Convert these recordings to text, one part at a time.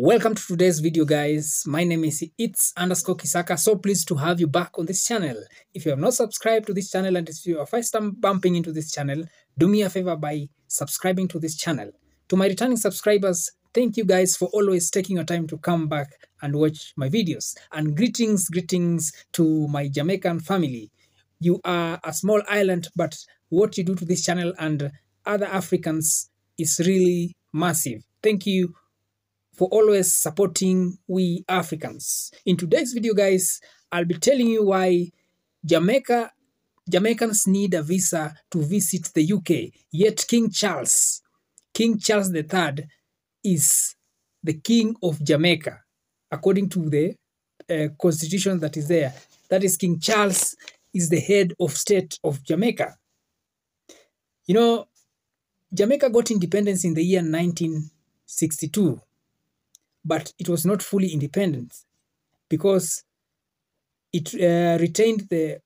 Welcome to today's video, guys. My name is It's underscore Kisaka. So pleased to have you back on this channel. If you have not subscribed to this channel and if you are first time bumping into this channel, do me a favor by subscribing to this channel. To my returning subscribers, thank you guys for always taking your time to come back and watch my videos. And greetings, greetings to my Jamaican family. You are a small island, but what you do to this channel and other Africans is really massive. Thank you for always supporting we Africans. In today's video, guys, I'll be telling you why Jamaica Jamaicans need a visa to visit the UK. Yet King Charles, King Charles III, is the king of Jamaica, according to the uh, constitution that is there. That is, King Charles is the head of state of Jamaica. You know, Jamaica got independence in the year 1962 but it was not fully independent because it uh, retained the,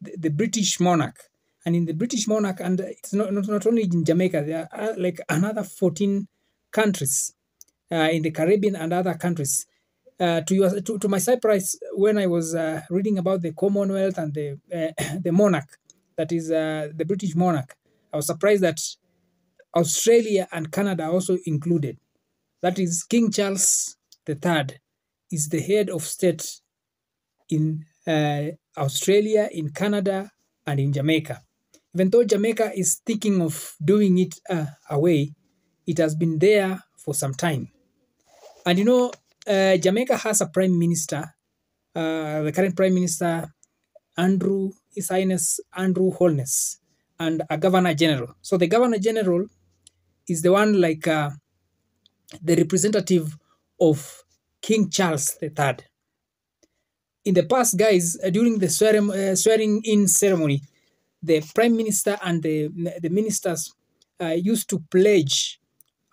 the, the British monarch. And in the British monarch, and it's not, not, not only in Jamaica, there are like another 14 countries uh, in the Caribbean and other countries. Uh, to, your, to, to my surprise, when I was uh, reading about the Commonwealth and the, uh, the monarch, that is uh, the British monarch, I was surprised that Australia and Canada also included. That is, King Charles III is the head of state in uh, Australia, in Canada, and in Jamaica. Even though Jamaica is thinking of doing it uh, away, it has been there for some time. And you know, uh, Jamaica has a prime minister, uh, the current prime minister, Andrew, His Highness Andrew Holness, and a governor general. So the governor general is the one like uh, the representative of King Charles III. In the past, guys, uh, during the uh, swearing in ceremony, the prime minister and the, the ministers uh, used to pledge,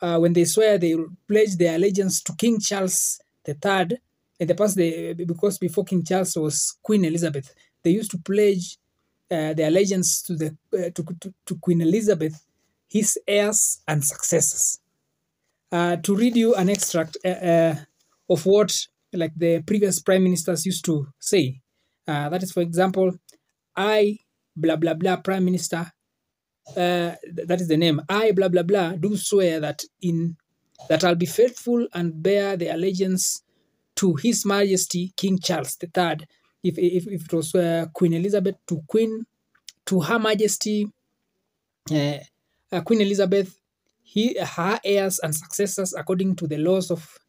uh, when they swear, they pledge their allegiance to King Charles III. In the past, they, because before King Charles was Queen Elizabeth, they used to pledge uh, their allegiance to, the, to, to, to Queen Elizabeth, his heirs and successors uh, to read you an extract uh, uh, of what like the previous prime ministers used to say. Uh, that is, for example, I blah blah blah prime minister. Uh, that is the name. I blah blah blah do swear that in that I'll be faithful and bear the allegiance to His Majesty King Charles III. If if, if it was uh, Queen Elizabeth to Queen to Her Majesty Queen Elizabeth he, her heirs and successors according to the laws of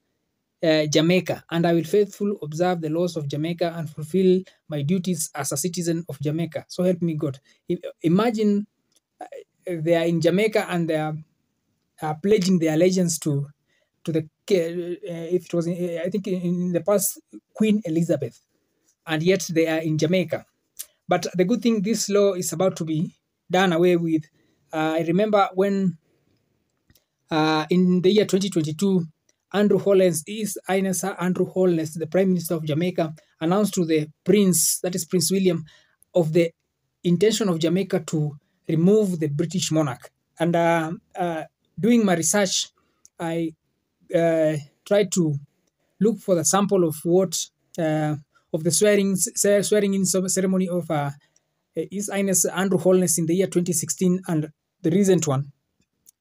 uh, Jamaica, and I will faithfully observe the laws of Jamaica and fulfill my duties as a citizen of Jamaica. So help me God. Imagine uh, they are in Jamaica and they are uh, pledging their allegiance to to the uh, if it was in, I think in the past Queen Elizabeth, and yet they are in Jamaica. But the good thing, this law is about to be done away with. Uh, I remember when uh, in the year 2022, Andrew Holness, is Highness Andrew Holness, the Prime Minister of Jamaica, announced to the Prince, that is Prince William, of the intention of Jamaica to remove the British monarch. And uh, uh, doing my research, I uh, tried to look for the sample of what uh, of the swearing swearing in ceremony of uh, His Highness Andrew Holness in the year 2016 and the recent one,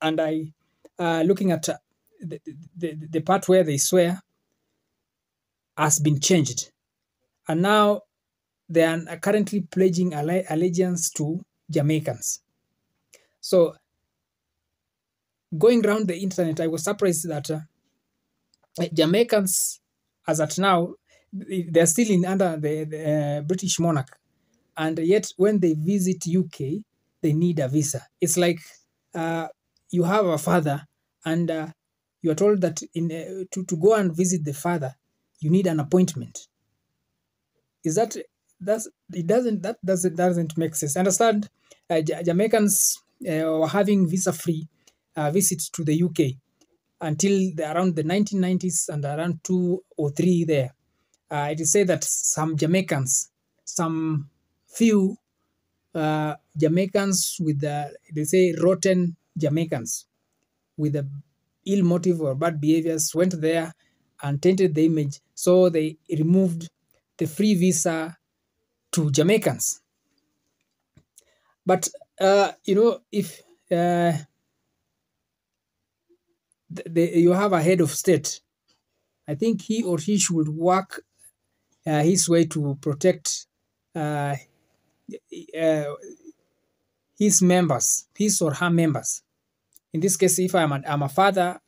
and I uh, looking at uh, the, the, the part where they swear has been changed. And now they are currently pledging allegiance to Jamaicans. So going around the internet, I was surprised that uh, Jamaicans, as at now, they're still in under the, the uh, British monarch, and yet when they visit UK, they need a visa. It's like uh, you have a father and uh, you are told that in uh, to, to go and visit the father you need an appointment. Is that that's it doesn't that doesn't doesn't make sense. Understand uh, jamaicans uh, were having visa free uh, visits to the uk until the, around the 1990s and around two or three there. Uh, it is said that some jamaicans some few Jamaicans with the, they say rotten Jamaicans with the ill motive or bad behaviors went there and tainted the image. So they removed the free visa to Jamaicans. But uh, you know, if uh, the, the, you have a head of state, I think he or she should work uh, his way to protect uh, uh, his members, his or her members. In this case, if I'm a, I'm a father,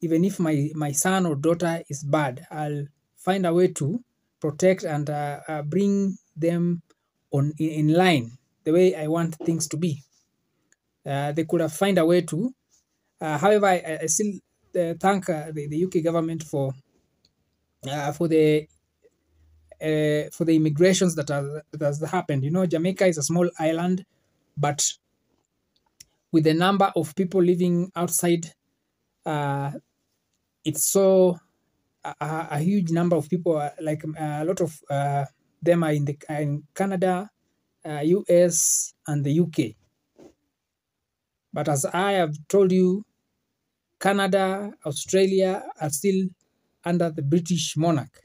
even if my, my son or daughter is bad, I'll find a way to protect and uh, uh, bring them on in, in line the way I want things to be. Uh, they could have find a way to. Uh, however, I, I still uh, thank uh, the, the UK government for for the for the immigrations that, that has happened. You know, Jamaica is a small island, but with the number of people living outside, uh, it's so a, a huge number of people. uh, Like um, a lot of uh, them are in the in Canada, uh, US, and the UK. But as I have told you, Canada, Australia are still under the British monarch.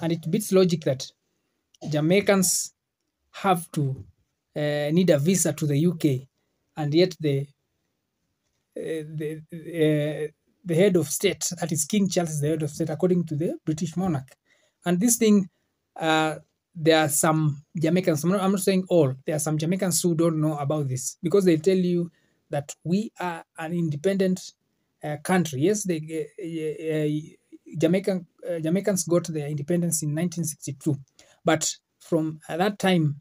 And it beats logic that Jamaicans have to uh, need a visa to the UK, and yet the uh, the uh, the head of state, that is King Charles, is the head of state, according to the British monarch. And this thing, uh, there are some Jamaicans. I'm not, I'm not saying all. There are some Jamaicans who don't know about this because they tell you that we are an independent uh, country. Yes, they uh, uh, Jamaican Jamaicans got their independence in 1962, but from that time,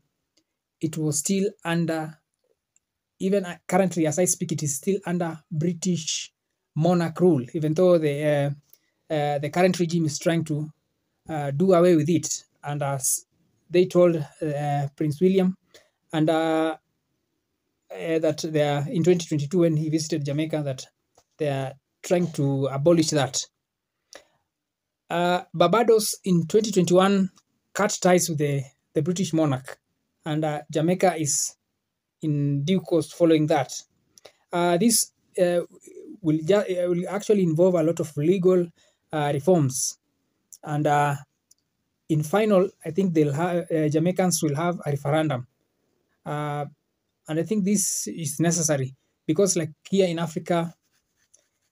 it was still under. Even uh, currently, as I speak, it is still under British monarch rule. Even though the uh, uh, the current regime is trying to uh, do away with it, and as they told Prince William, and that they are in 2022 when he visited Jamaica, that they are trying to abolish that. Barbados in 2021 cut ties with the, the British monarch, and Jamaica is in due course following that. Uh, this uh, will, ju- uh, will actually involve a lot of legal uh, reforms, and uh, in final, I think they'll have Jamaicans will have a referendum, and I think this is necessary because, like here in Africa,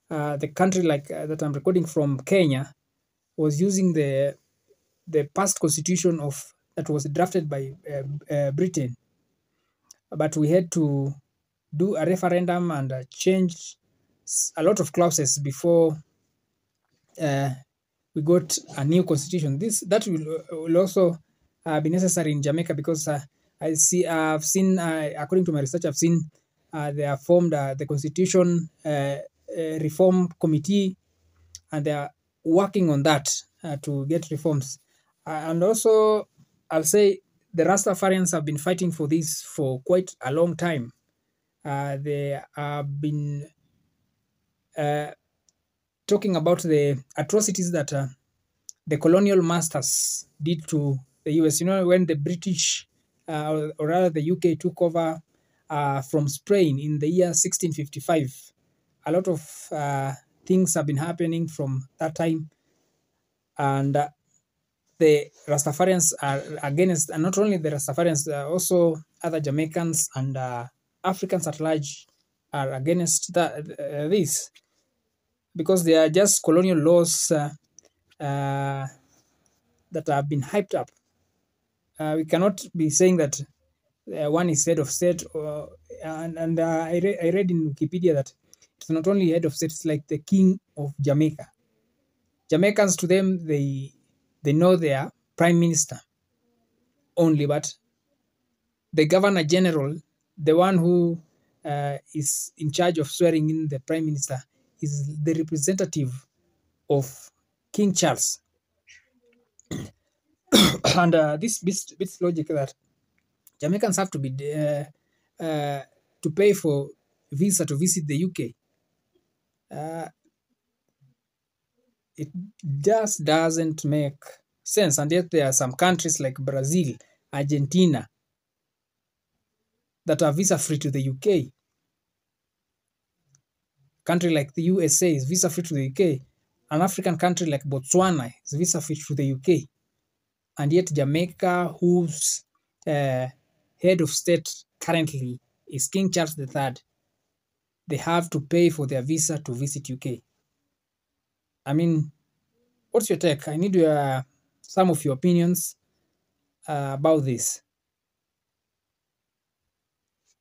the country like that I'm recording from Kenya was using the the past constitution of that was drafted by uh, uh, Britain, but we had to do a referendum and uh, change a lot of clauses before uh, we got a new constitution. This that will, will also uh, be necessary in Jamaica because uh, I see I've seen uh, according to my research I've seen uh, they have formed uh, the constitution uh, uh, reform committee and they are working on that uh, to get reforms. Uh, and also, I'll say the Rastafarians have been fighting for this for quite a long time. Uh, they have been uh, talking about the atrocities that uh, the colonial masters did to the US. You know, when the British, uh, or, or rather the UK, took over uh, from Spain in the year 1655, a lot of uh, things have been happening from that time. And the Rastafarians are against, and not only the Rastafarians, also other Jamaicans and uh, Africans at large are against that, uh, this because they are just colonial laws uh, uh, that have been hyped up. Uh, we cannot be saying that uh, one is head of state, or, and, and I, re- I read in Wikipedia that it's not only head of state, it's like the king of Jamaica. Jamaicans to them, they they know their prime minister only, but the governor general, the one who uh, is in charge of swearing in the prime minister, is the representative of King Charles. and uh, this bits, logic that Jamaicans have to be uh, uh, to pay for visa to visit the UK. It just doesn't make sense, and yet there are some countries like Brazil, Argentina that are visa free to the UK. country like the USA is visa free to the UK, an African country like Botswana is visa free to the UK, and yet Jamaica, whose uh, head of state currently is King Charles III, they have to pay for their visa to visit UK. I mean, what's your take? I need your, some of your opinions uh, about this.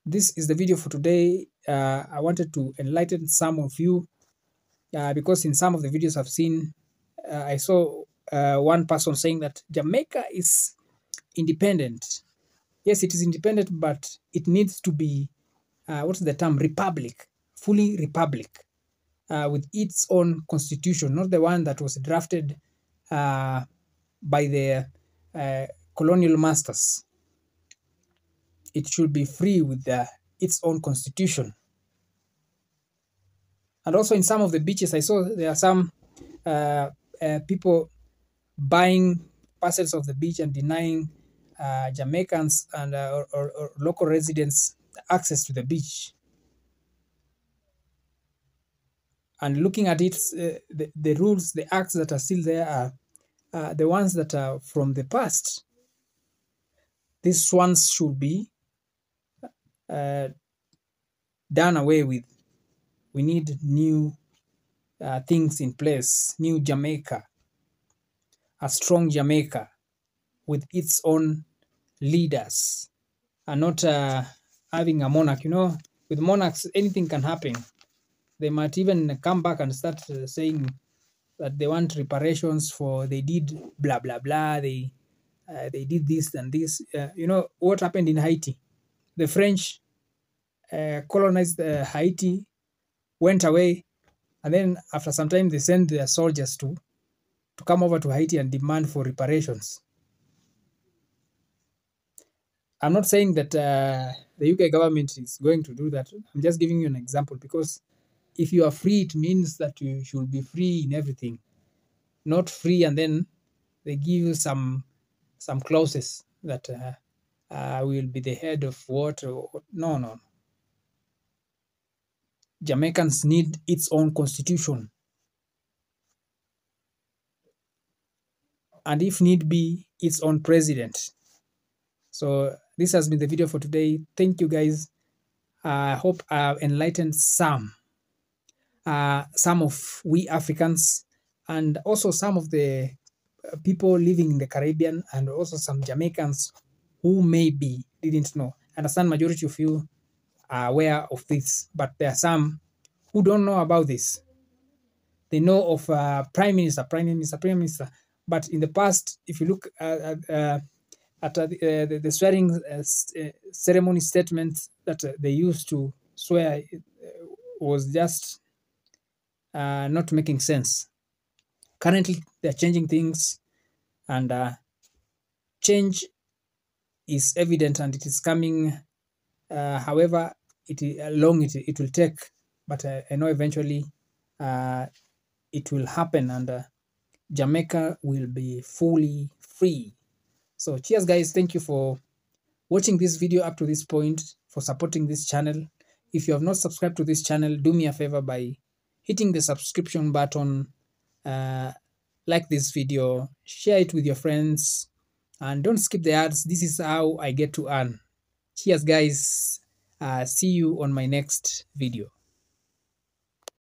This is the video for today. Uh, I wanted to enlighten some of you uh, because in some of the videos I've seen, uh, I saw uh, one person saying that Jamaica is independent. Yes, it is independent, but it needs to be, uh, what's the term, republic, fully republic, uh, with its own constitution, not the one that was drafted uh, by the uh, colonial masters. It should be free with the, its own constitution. And also in some of the beaches, I saw there are some uh, uh, people buying parcels of the beach and denying uh, Jamaicans and or, or, or local residents access to the beach. And looking at it, uh, the, the rules, the acts that are still there are uh, the ones that are from the past. These ones should be uh, done away with. We need new uh, things in place, new Jamaica, a strong Jamaica with its own leaders, and not uh, having a monarch. You know, with monarchs, anything can happen. They might even come back and start uh, saying that they want reparations for they did blah blah blah. They uh, they did this and this. Uh, you know what happened in Haiti? The French uh, colonized uh, Haiti, went away, and then after some time they sent their soldiers to to come over to Haiti and demand for reparations. I'm not saying that uh, the UK government is going to do that. I'm just giving you an example because if you are free, it means that you should be free in everything, not free and then they give you some some clauses that uh, uh, will be the head of what. Or, no, no. Jamaicans need its own constitution. And if need be, its own president. So this has been the video for today. Thank you guys. I hope I've enlightened some, uh, some of we Africans and also some of the uh, people living in the Caribbean and also some Jamaicans who maybe didn't know. I understand majority of you are aware of this, but there are some who don't know about this. They know of uh, prime minister, prime minister, prime minister, but in the past, if you look at, uh, at uh, the, the, swearing uh, uh, ceremony statements that uh, they used to swear uh, was just uh, not making sense. Currently, they're changing things, and uh, change is evident and it is coming. Uh, however, it i- long it, it will take, but uh, I know eventually uh, it will happen, and uh, Jamaica will be fully free. So, cheers, guys! Thank you for watching this video up to this point, for supporting this channel. If you have not subscribed to this channel, do me a favor by hitting the subscription button, uh, like this video, share it with your friends, and don't skip the ads. This is how I get to earn. Cheers, guys. Uh, see you on my next video.